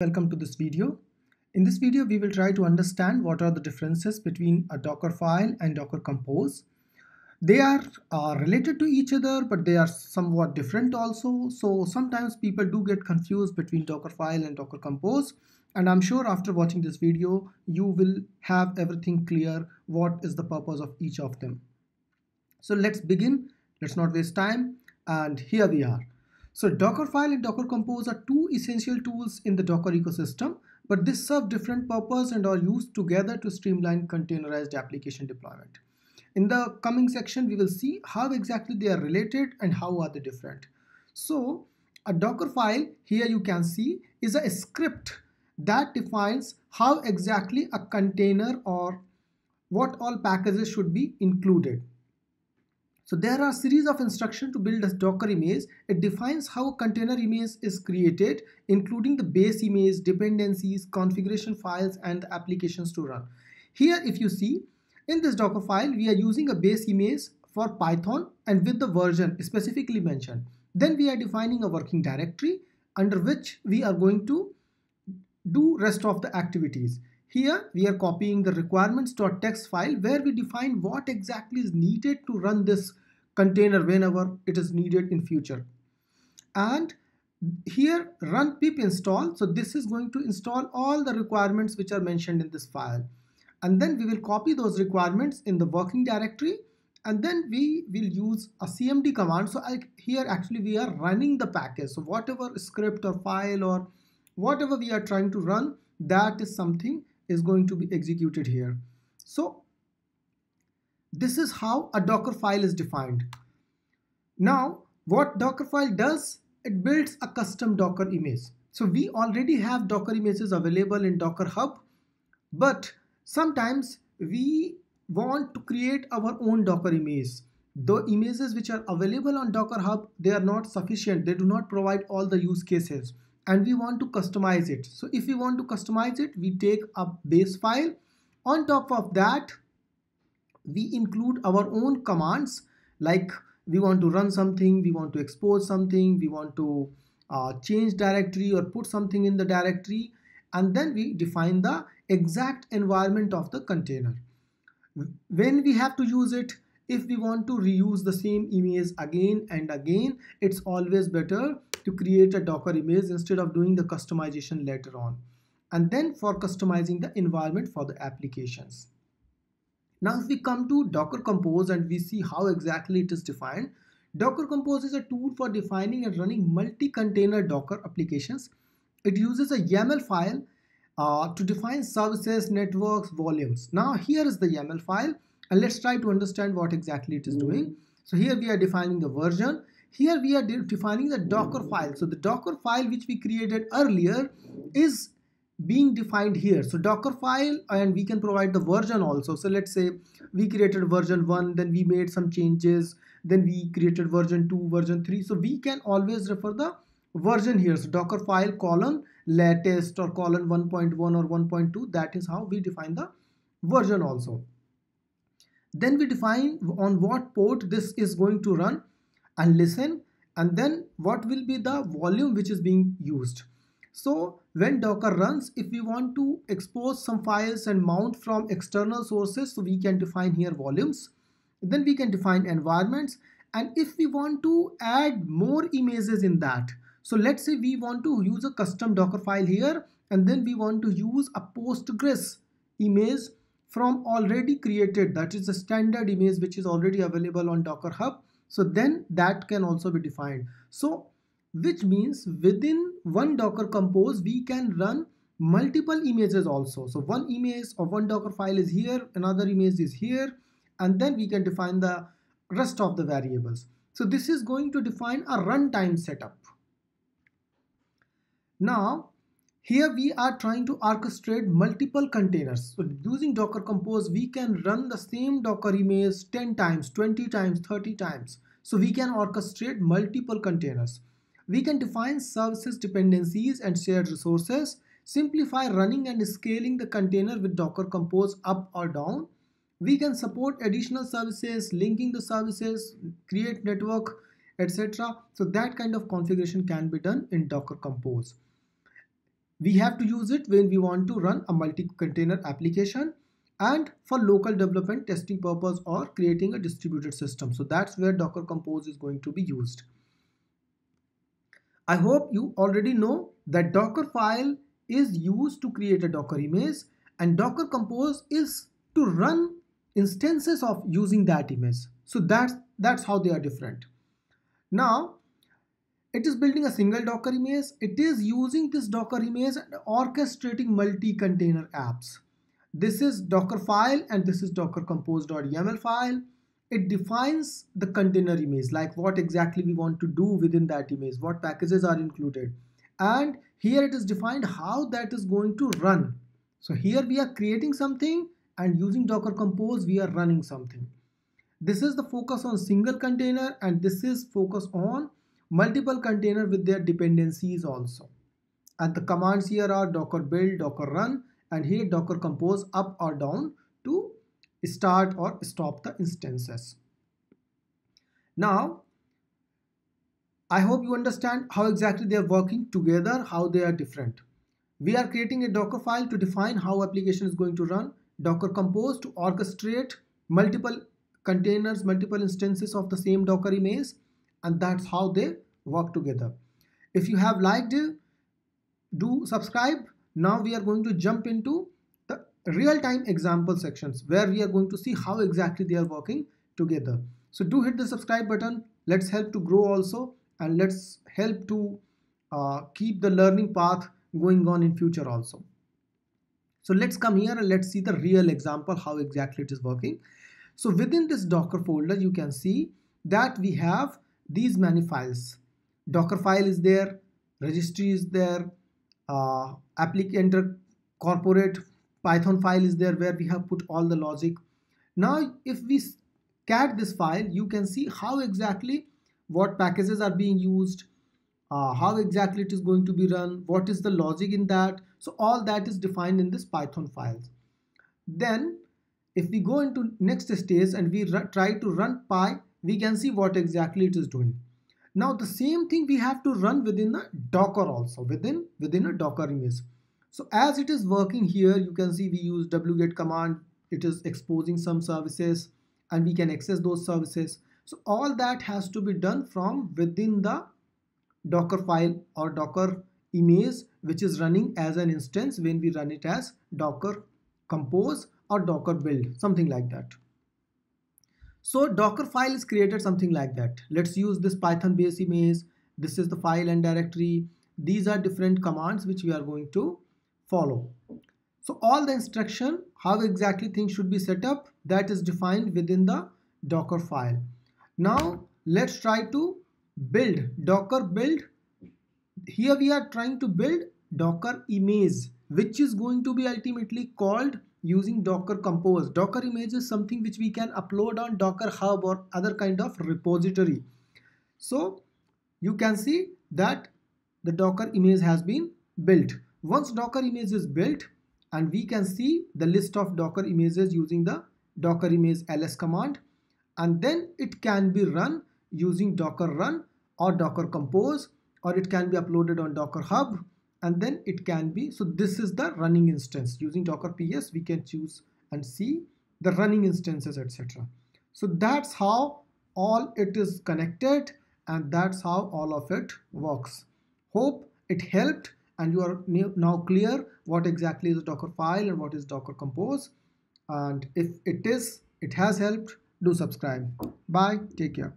Welcome to this video. In this video, we will try to understand what are the differences between a Docker file and Docker Compose. They are uh, related to each other, but they are somewhat different also. So sometimes people do get confused between Docker file and Docker Compose. And I'm sure after watching this video, you will have everything clear what is the purpose of each of them. So let's begin. Let's not waste time. And here we are. So Dockerfile and Docker Compose are two essential tools in the Docker ecosystem, but they serve different purpose and are used together to streamline containerized application deployment. In the coming section, we will see how exactly they are related and how are they different. So a Docker file here you can see is a script that defines how exactly a container or what all packages should be included. So there are series of instructions to build a Docker image. It defines how a container image is created, including the base image, dependencies, configuration files, and the applications to run. Here, if you see, in this Docker file, we are using a base image for Python and with the version specifically mentioned. Then we are defining a working directory under which we are going to do rest of the activities. Here we are copying the requirements.txt file where we define what exactly is needed to run this container whenever it is needed in future. And here run pip install. So this is going to install all the requirements which are mentioned in this file. And then we will copy those requirements in the working directory and then we will use a cmd command. So I, here actually we are running the package. So whatever script or file or whatever we are trying to run, that is something is going to be executed here. So this is how a Docker file is defined. Now what Docker file does, it builds a custom Docker image. So we already have Docker images available in Docker Hub, but sometimes we want to create our own Docker image. The images which are available on Docker Hub, they are not sufficient. They do not provide all the use cases and we want to customize it. So if we want to customize it, we take a base file. On top of that, we include our own commands like we want to run something, we want to export something, we want to uh, change directory or put something in the directory and then we define the exact environment of the container. When we have to use it, if we want to reuse the same image again and again, it's always better to create a Docker image instead of doing the customization later on. And then for customizing the environment for the applications. Now if we come to Docker Compose and we see how exactly it is defined, Docker Compose is a tool for defining and running multi-container Docker applications. It uses a YAML file uh, to define services, networks, volumes. Now here is the YAML file and let's try to understand what exactly it is doing. So here we are defining the version here we are defining the Docker file. So the Docker file which we created earlier is being defined here. So Docker file and we can provide the version also. So let's say we created version 1, then we made some changes, then we created version 2, version 3. So we can always refer the version here. So Docker file colon latest or colon 1.1 or 1.2. That is how we define the version also. Then we define on what port this is going to run and listen and then what will be the volume which is being used. So when Docker runs, if we want to expose some files and mount from external sources, so we can define here volumes. Then we can define environments. And if we want to add more images in that, so let's say we want to use a custom Docker file here, and then we want to use a Postgres image from already created, that is a standard image which is already available on Docker Hub so then that can also be defined so which means within one docker compose we can run multiple images also so one image or one docker file is here another image is here and then we can define the rest of the variables so this is going to define a runtime setup now here we are trying to orchestrate multiple containers. So using Docker Compose, we can run the same Docker image 10 times, 20 times, 30 times. So we can orchestrate multiple containers. We can define services dependencies and shared resources, simplify running and scaling the container with Docker Compose up or down. We can support additional services, linking the services, create network, etc. So that kind of configuration can be done in Docker Compose. we have to use it when we want to run a multi-container application and for local development testing purpose or creating a distributed system. So that's where Docker Compose is going to be used. I hope you already know that Docker file is used to create a Docker image and Docker Compose is to run instances of using that image. So that's, that's how they are different. Now, it is building a single Docker image. It is using this Docker image and orchestrating multi-container apps. This is Docker file and this is Docker compose.yaml file. It defines the container image, like what exactly we want to do within that image, what packages are included. And here it is defined how that is going to run. So here we are creating something and using Docker Compose, we are running something. This is the focus on single container and this is focus on multiple container with their dependencies also. And the commands here are docker build, docker run, and here docker compose up or down start or stop the instances. Now, I hope you understand how exactly they are working together, how they are different. We are creating a Docker file to define how application is going to run, Docker Compose to orchestrate multiple containers, multiple instances of the same Docker image, and that's how they work together. If you have liked do subscribe. Now we are going to jump into real-time example sections where we are going to see how exactly they are working together. So do hit the subscribe button. Let's help to grow also and let's help to uh, keep the learning path going on in future also. So let's come here and let's see the real example how exactly it is working. So within this Docker folder, you can see that we have these many files. Docker file is there, registry is there, uh, applicant corporate Python file is there where we have put all the logic. Now, if we cat this file, you can see how exactly what packages are being used, uh, how exactly it is going to be run, what is the logic in that. So all that is defined in this Python files. Then if we go into next stage and we try to run py, we can see what exactly it is doing. Now the same thing we have to run within a Docker also, within, within a Docker image. So as it is working here, you can see we use wget command. It is exposing some services and we can access those services. So all that has to be done from within the Docker file or Docker image which is running as an instance when we run it as Docker compose or Docker build, something like that. So Docker file is created something like that. Let's use this Python base image. This is the file and directory. These are different commands which we are going to follow. So all the instruction, how exactly things should be set up, that is defined within the Docker file. Now let's try to build Docker build. Here we are trying to build Docker image, which is going to be ultimately called using Docker Compose. Docker image is something which we can upload on Docker Hub or other kind of repository. So you can see that the Docker image has been built. Once Docker image is built and we can see the list of Docker images using the Docker image ls command and then it can be run using Docker run or Docker compose or it can be uploaded on Docker Hub and then it can be so this is the running instance. Using docker ps we can choose and see the running instances etc so that's how all it is connected and that's how all of it works. Hope it helped and you are now clear what exactly is a docker file and what is docker compose. And if it is it has helped do subscribe. Bye. Take care